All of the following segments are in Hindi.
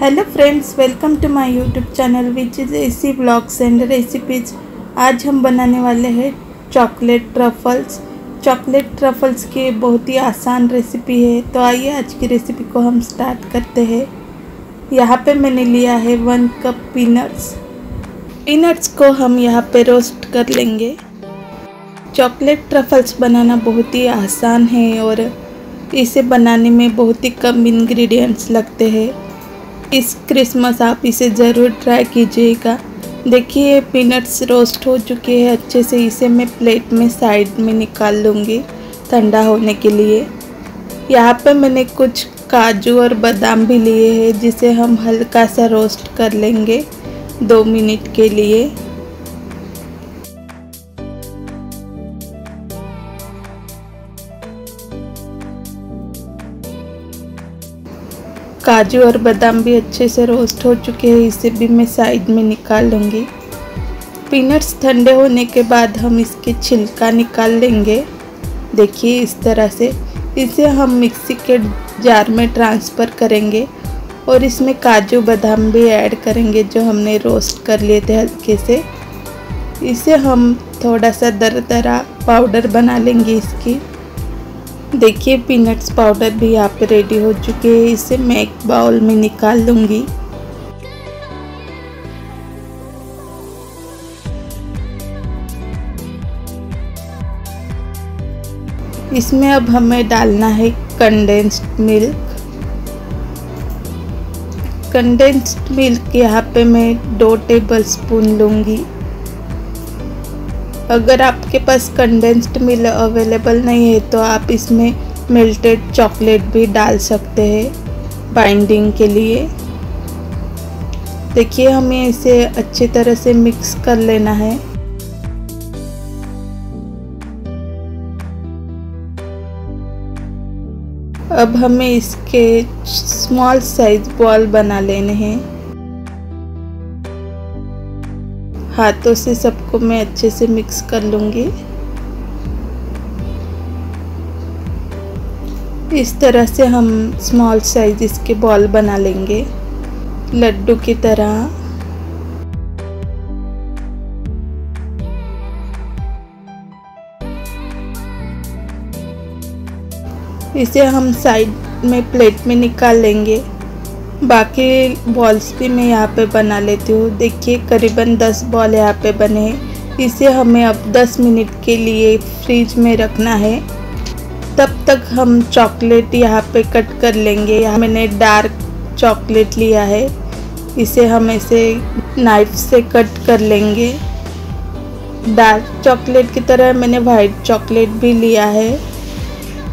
Hello friends welcome to my YouTube channel which is AC blogs and recipes आज हम बनाने वाले हैं चॉकलेट ट्रफल्स चॉकलेट ट्रफल्स की बहुत ही आसान रेसिपी है। तो आइए आज की रेसिपी को हम स्टार्ट करते हैं। यहाँ पे मैंने लिया है वन कप पीनट्स पीनट्स को हम यहाँ पे रोस्ट कर लेंगे। चॉकलेट ट्रफल्स बनाना बहुत ही आसान है और इसे बनाने में बहुत ही कम इंग्रेडिएंट्स लगते हैं। इस क्रिसमस आप इसे ज़रूर ट्राई कीजिएगा। देखिए, पीनट्स रोस्ट हो चुके हैं। अच्छे से इसे मैं प्लेट में साइड में निकाल लूँगी ठंडा होने के लिए। यहाँ पे मैंने कुछ काजू और बादाम भी लिए हैं, जिसे हम हल्का सा रोस्ट कर लेंगे दो मिनट के लिए। काजू और बादाम भी अच्छे से रोस्ट हो चुके हैं, इसे भी मैं साइड में निकाल लूँगी। पीनट्स ठंडे होने के बाद हम इसके छिलका निकाल लेंगे। देखिए इस तरह से। इसे हम मिक्सी के जार में ट्रांसफ़र करेंगे और इसमें काजू बादाम भी ऐड करेंगे जो हमने रोस्ट कर लिए थे हल्के से। इसे हम थोड़ा सा दर दरा पाउडर बना लेंगे इसकी। देखिए पीनट्स पाउडर भी यहाँ पे रेडी हो चुके हैं। इसे मैं एक बाउल में निकाल लूँगी। इसमें अब हमें डालना है कंडेंस्ड मिल्क कंडेंस्ड मिल्क यहाँ पे मैं दो टेबल स्पून लूँगी। अगर आपके पास कंडेंस्ड मिल्क अवेलेबल नहीं है तो आप इसमें मेल्टेड चॉकलेट भी डाल सकते हैं बाइंडिंग के लिए। देखिए, हमें इसे अच्छी तरह से मिक्स कर लेना है। अब हमें इसके स्मॉल साइज़ बॉल बना लेने हैं। हाथों से सबको मैं अच्छे से मिक्स कर लूँगी। इस तरह से हम स्मॉल साइज़ इसके बॉल बना लेंगे, लड्डू की तरह। इसे हम साइड में प्लेट में निकाल लेंगे। बाकी बॉल्स भी मैं यहाँ पे बना लेती हूँ। देखिए, करीबन 10 बॉल यहाँ पे बने इसे हमें अब 10 मिनट के लिए फ्रिज में रखना है। तब तक हम चॉकलेट यहाँ पे कट कर लेंगे। यहाँ मैंने डार्क चॉकलेट लिया है। इसे हम ऐसे नाइफ से कट कर लेंगे। डार्क चॉकलेट की तरह मैंने वाइट चॉकलेट भी लिया है।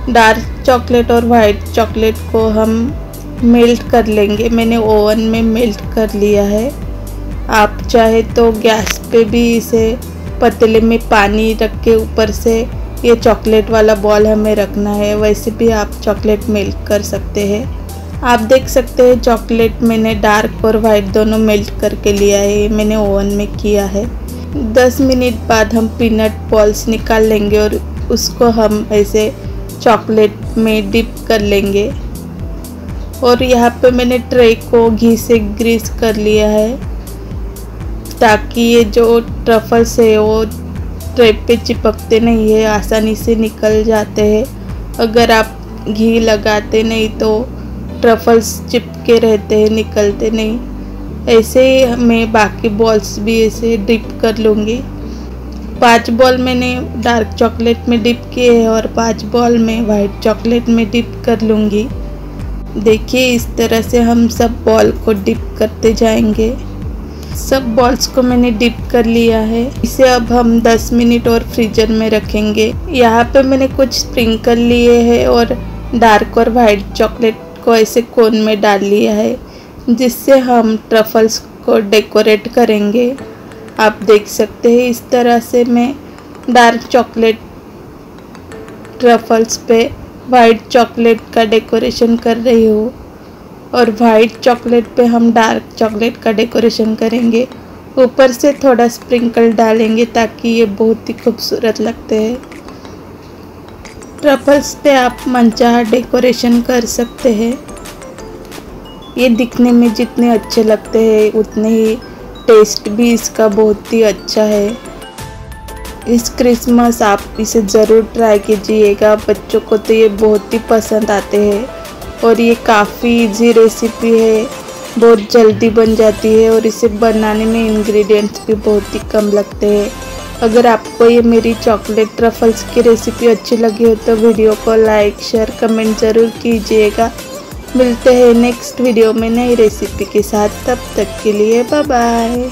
डार्क चॉकलेट और वाइट चॉकलेट को हम मेल्ट कर लेंगे। मैंने ओवन में मेल्ट कर लिया है। आप चाहे तो गैस पे भी इसे पतले में पानी रख के ऊपर से ये चॉकलेट वाला बॉल हमें रखना है। वैसे भी आप चॉकलेट मेल्ट कर सकते हैं। आप देख सकते हैं चॉकलेट मैंने डार्क और वाइट दोनों मेल्ट करके लिया है। मैंने ओवन में किया है। 10 मिनट बाद हम पीनट बॉल्स निकाल लेंगे और उसको हम ऐसे चॉकलेट में डिप कर लेंगे। और यहाँ पे मैंने ट्रे को घी से ग्रीस कर लिया है, ताकि ये जो ट्रफल्स है वो ट्रे पे चिपकते नहीं है, आसानी से निकल जाते हैं। अगर आप घी लगाते नहीं तो ट्रफल्स चिपके रहते हैं, निकलते नहीं। ऐसे ही मैं बाकी बॉल्स भी ऐसे डिप कर लूँगी। पाँच बॉल मैंने डार्क चॉकलेट में डिप किए हैं और पाँच बॉल में वाइट चॉकलेट में डिप कर लूँगी। देखिए, इस तरह से हम सब बॉल को डिप करते जाएँगे। सब बॉल्स को मैंने डिप कर लिया है। इसे अब हम 10 मिनट और फ्रीजर में रखेंगे। यहाँ पे मैंने कुछ स्प्रिंकल लिए हैं और डार्क और वाइट चॉकलेट को ऐसे कोन में डाल लिया है, जिससे हम ट्रफल्स को डेकोरेट करेंगे। आप देख सकते हैं, इस तरह से मैं डार्क चॉकलेट ट्रफल्स पे वाइट चॉकलेट का डेकोरेशन कर रही हो। और वाइट चॉकलेट पे हम डार्क चॉकलेट का डेकोरेशन करेंगे। ऊपर से थोड़ा स्प्रिंकल डालेंगे ताकि ये बहुत ही खूबसूरत लगते हैं। ट्रफल्स पे आप मनचाहा डेकोरेशन कर सकते हैं। ये दिखने में जितने अच्छे लगते हैं, उतने ही टेस्ट भी इसका बहुत ही अच्छा है। इस क्रिसमस आप इसे ज़रूर ट्राई कीजिएगा। बच्चों को तो ये बहुत ही पसंद आते हैं और ये काफ़ी इजी रेसिपी है। बहुत जल्दी बन जाती है और इसे बनाने में इंग्रेडिएंट्स भी बहुत ही कम लगते हैं। अगर आपको ये मेरी चॉकलेट ट्रफल्स की रेसिपी अच्छी लगी हो तो वीडियो को लाइक शेयर कमेंट ज़रूर कीजिएगा। मिलते हैं नेक्स्ट वीडियो में नई रेसिपी के साथ। तब तक के लिए बाय बाय